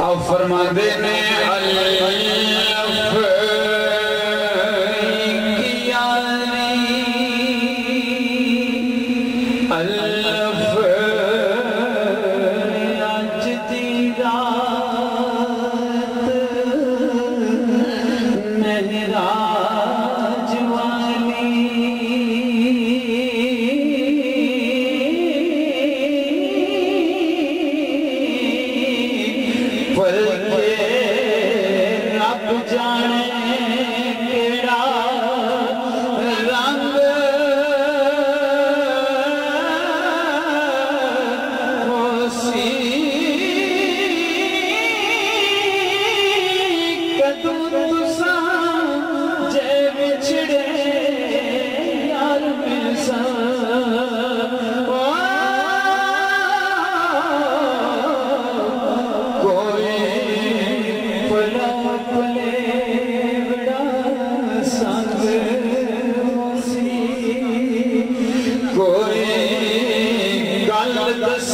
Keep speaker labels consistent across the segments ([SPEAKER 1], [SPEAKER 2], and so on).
[SPEAKER 1] अब फरमाते ने अल्लाह रब जाने Hallelujah.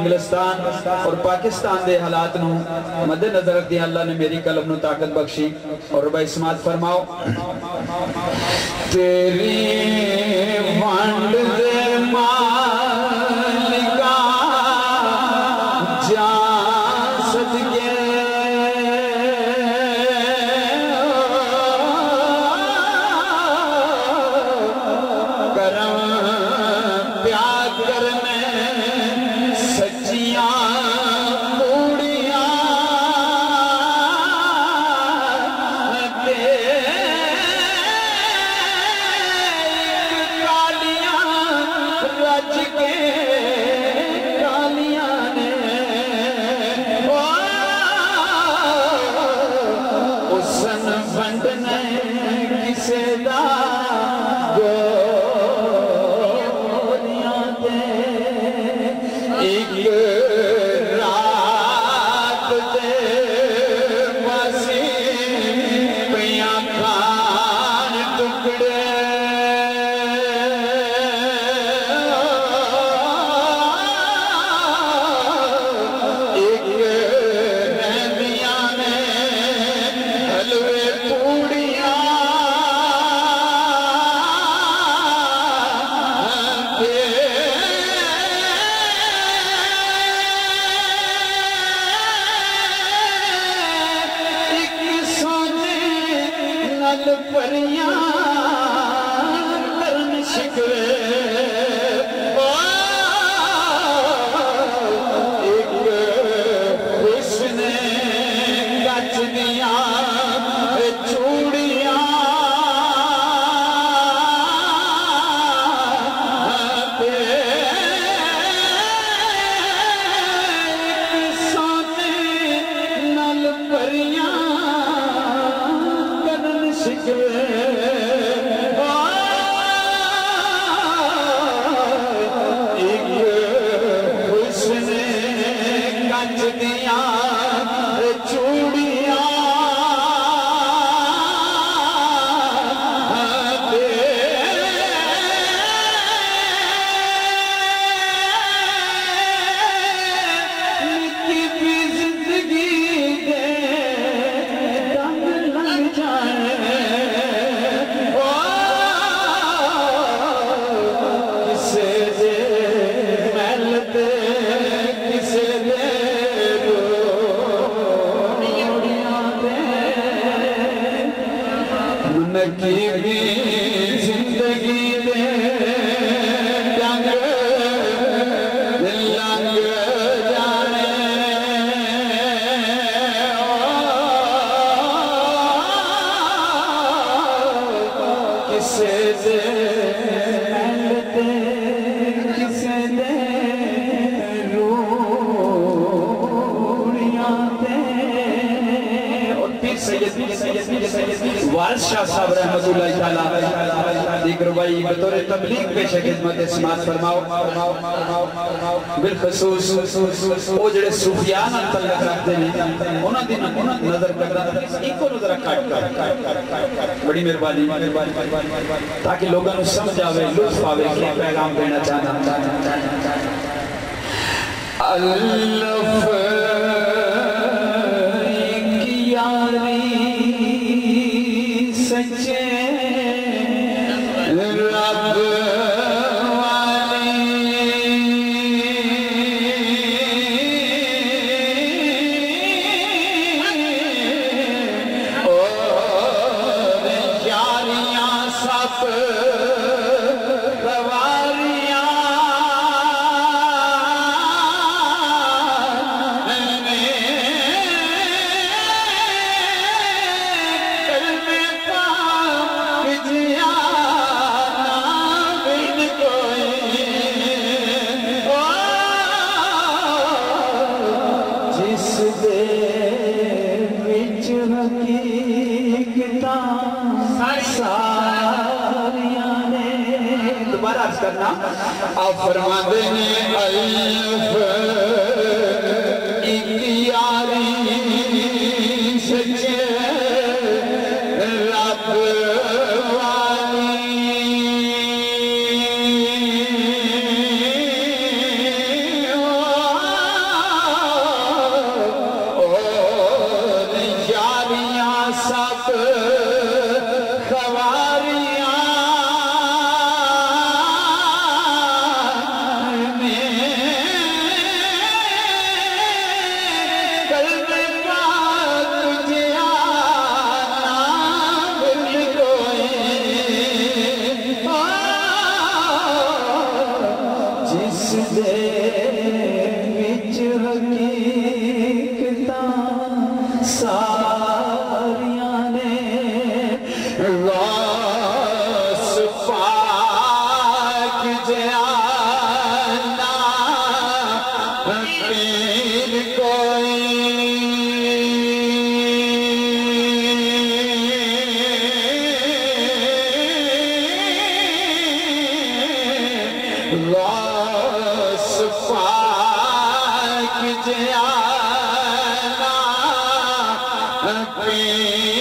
[SPEAKER 1] इंग्लिस्तान और पाकिस्तान के हालात को मद्देनजर रखद अल्लाह ने मेरी कलम को ताकत बख्शी और भाई समाज फरमाओ I. money. Sikkim रहमतुल्लाह ताला दिक्र भाई बतौर तबलीग पेश खिदमत समात फरमाओ। बिलखसूस, वो जेड़े सूफियान नाल तल्लक रखते ने उन्हां दी नज़र करदा इको नज़र कर बड़ी मेहरबानी ताकि लोगों को समझ आवे, लुत्फ आवे क्या पैगाम देना चाहना अल्लाह आप फरमाते हैं Thank.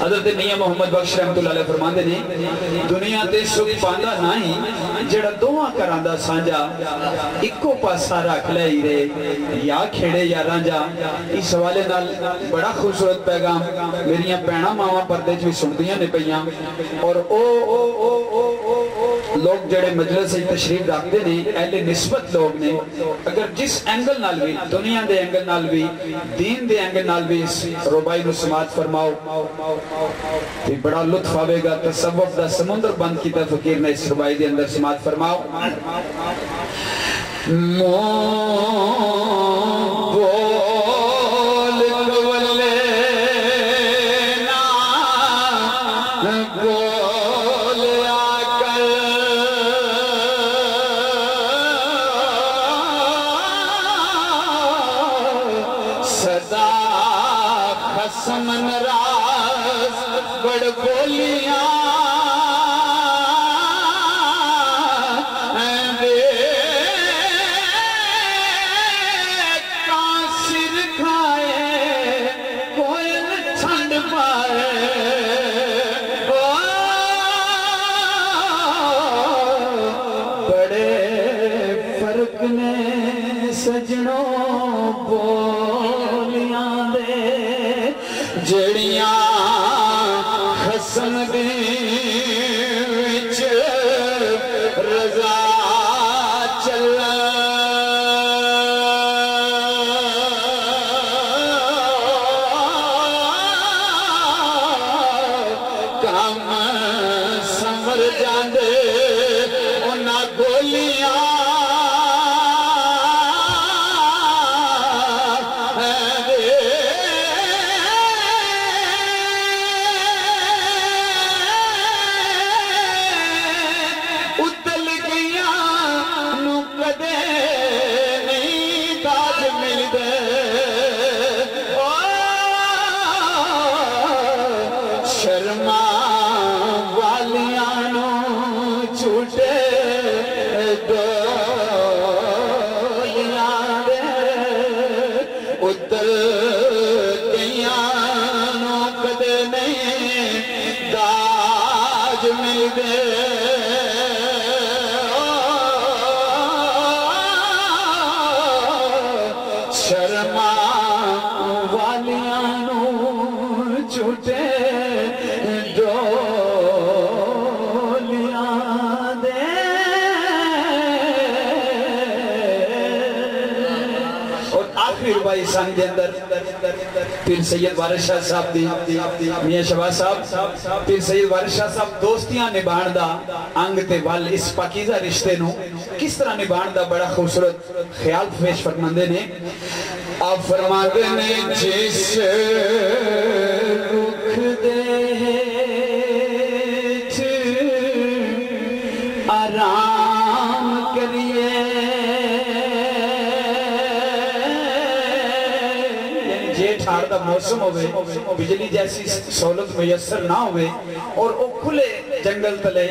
[SPEAKER 1] हज़रत मियाँ मोहम्मद बख्श रहमतुल्लाह फरमाते ने, दुनिया ते सुख पांदा नहीं, जेड़ा दोवां घरां दा सांझा इको पासा रख ले रे या खेड़े या रांझा, इस हवाले नाल बड़ा खूबसूरत पैगाम मेरियाँ भैणा मावां पर्दे च भी सुनदियाँ ने पईयां और ओ ओ ओ ओ ओ लोग जड़े मजलिस तशरीफ़ रखते ने अहले निस्बत लोग ने, अगर जिस एंगल नाल भी, दुनिया दे एंगल नाल भी, दीन दे एंगल नाल भी इस रुबाई नु समात फरमाओ, ते बड़ा लुत्फ आवेगा, तसव्वुफ दा समुंदर बंद कीता फकीर ने इस रुबाई दे अंदर समात फरमाओ। सजणो থাকবে रुबाई के अंदर। फिर सैयद वारिस शाह साहब दी, मियाँ शहबाज साहब। फिर सैयद वारिस शाह साहब दोस्तियाँ निभाण दा अंग ते वल इस पाकीज़ा रिश्ते नु किस तरह निभाण दा बड़ा खूबसूरत ख्याल पेश फरमांदे ने। आप फरमांदे ने जिस का मौसम होवे बिजली जैसी सहूलत मैसर ना होवे और वो खुले जंगल तले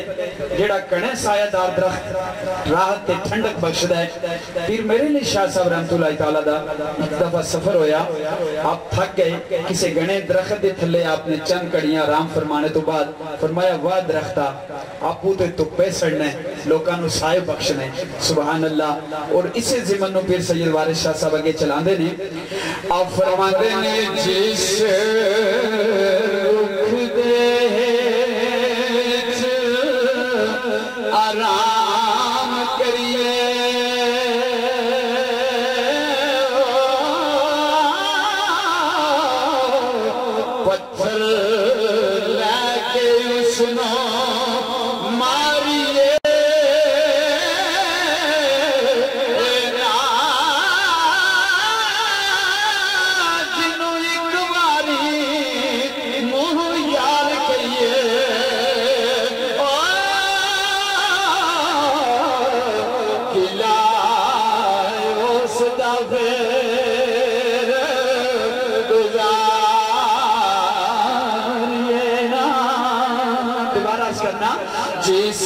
[SPEAKER 1] जेड़ा कणे सायादार दरख्त राहत ते ठंडक बख्शदा है। फिर मेरे लिए शाह साहब रहमतुल्लाह ताला दा एक दफ़ा सफ़र होया। आप थक गए, किसी घने दरख्त दे थल्ले आपने चंद कड़ियाँ आराम फरमाने तो बाद फरमाया, वाह दरख्ता, आपू ते धुप्पे सड़ने लोकां नु साए बख्शने सुभान अल्लाह और इसे जिमन नु फिर सैयद वारिस शाह साहब अगे चलांदे ने। आप फरमांदे ने, जिस करना। जिस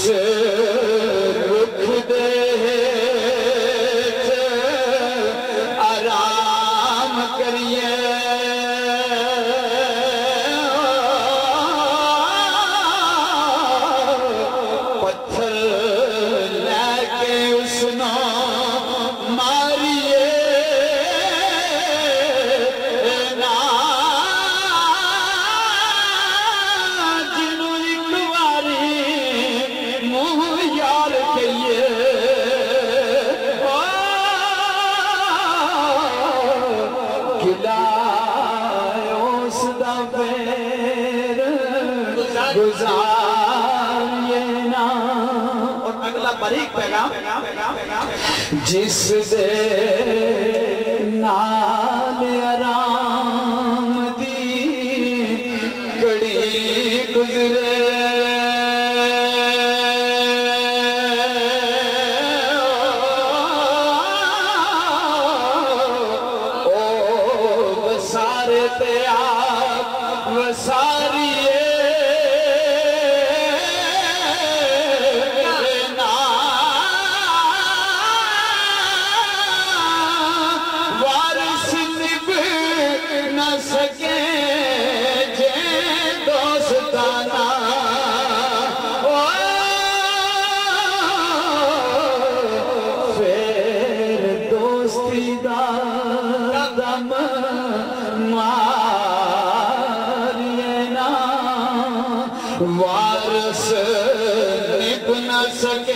[SPEAKER 1] जिस दे ना। वारस निभ न सके